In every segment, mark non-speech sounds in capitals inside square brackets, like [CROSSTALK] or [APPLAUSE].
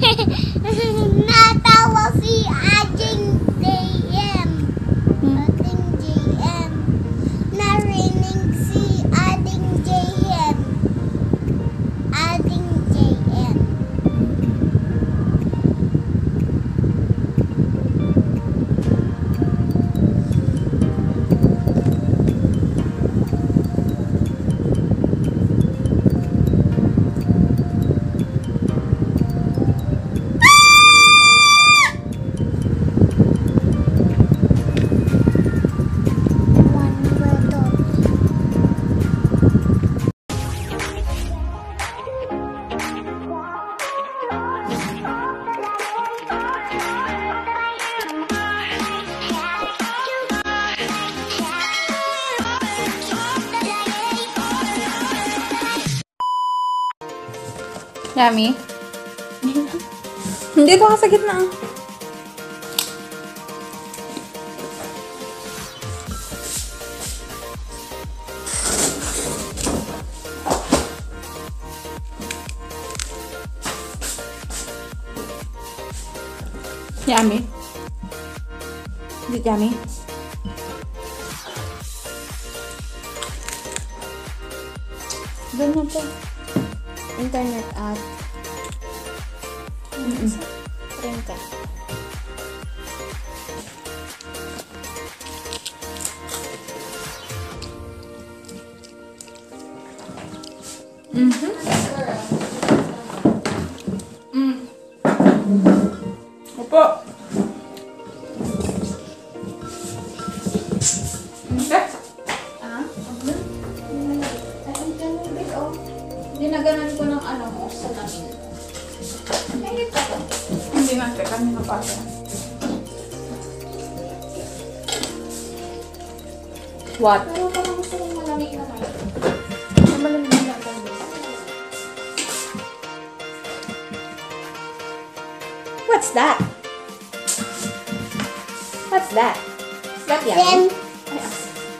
Hehehehe Yummy? [LAUGHS] Dito ka sa gitna. Yummy? Is it yummy? Na po. Internet app. Printer. Mhm. Hindi nga, teka, pa ako. What? Pero parang gusto kong malamig naman. Malamig na din. What's that? What's that? That? Ay, ah.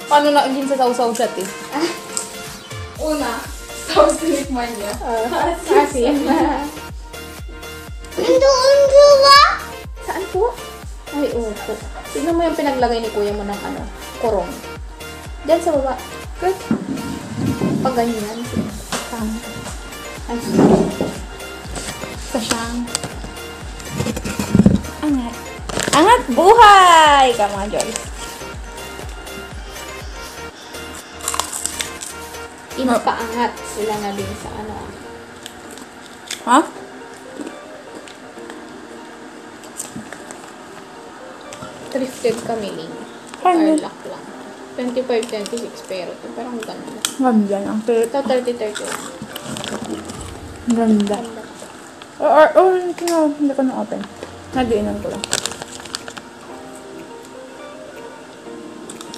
Paano na din sa sausaw siya, te? Una, sauce tinikman niya. Asin. Doon ba? Saan po? Ay, opo. Tignan mo yung pinaglagay ni kuya mo ng ano, kurong. Diyan sa baba. Good. Pag ganyan. Saan? Ay, Kasyang. Angat. Angat buhay! Come on, Joyce. Ipaangat sila na din sa ano. Ha? Thrifted kami ni. Ano? Tarlac lang. 25, 26 pero ito parang ganda. Ganda lang. Ito 30, 31. Ganda. Or, or, or, hindi ko na, hindi ko na open. Nadiinan ko lang.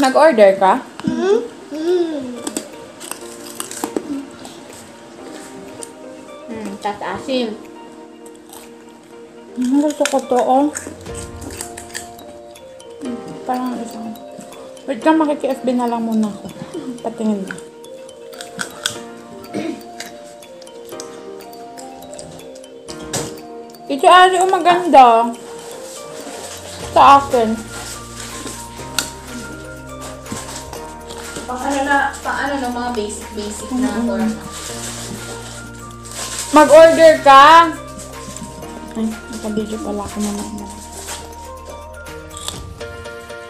Nag-order ka? Hmm? Hmm, gusto ko to, oh. Hmm, Parang isang... Wait lang, makiki-FB na lang muna ako. Patingin na. Ito ari oh, maganda. Sa akin. Pang ano na, pang ano na mga basic, basic na mm Mag-order ka! Ay, naka-video pala ako naman.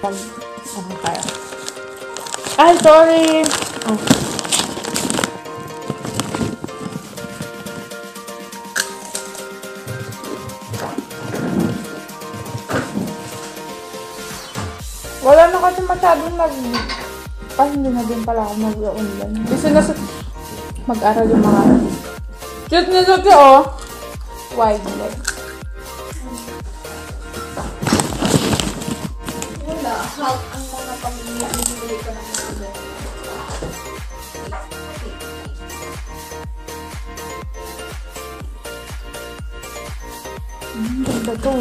Pag, ano kaya? Ay, sorry! Oh. Wala na kasi masyadong nag... Kasi hindi na din pala ako mag-online. Gusto na sa... Mag-aral yung mga... Cute na cute oh! Wide leg. Help ang mga pamilya. Bibili ko ng mga iba. Mm, ganda to.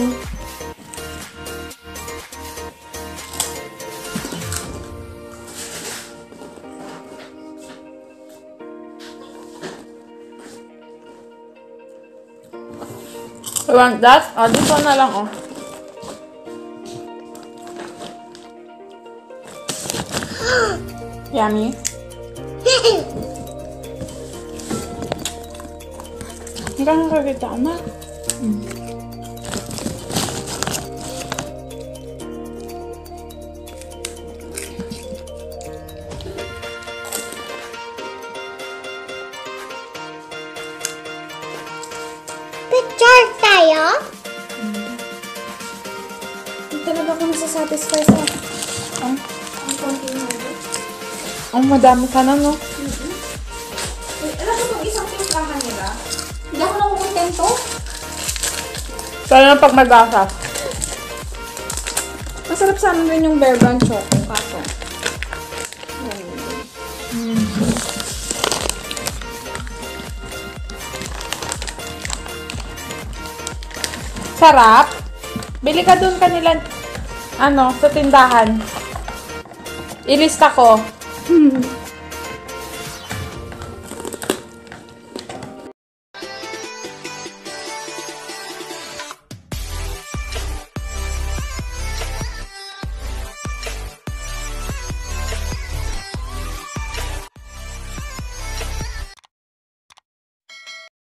You want that? This one na lang, oh. Yummy. Hanggang kakita na. Picture tayo? Hindi talaga ako nasa-satisfy sa Oh, ang konti mo. Oh madami ka na, no? Eh, Alam mo itong isang timplahan nila? Hindi ako nakukontento. Sana pag mag-asas. Masarap sa amin rin yung Bear Brand Choco. Kaso. Sarap. Bili ka dun kanila, ano, sa tindahan. Ilista ko. 嗯 [LAUGHS]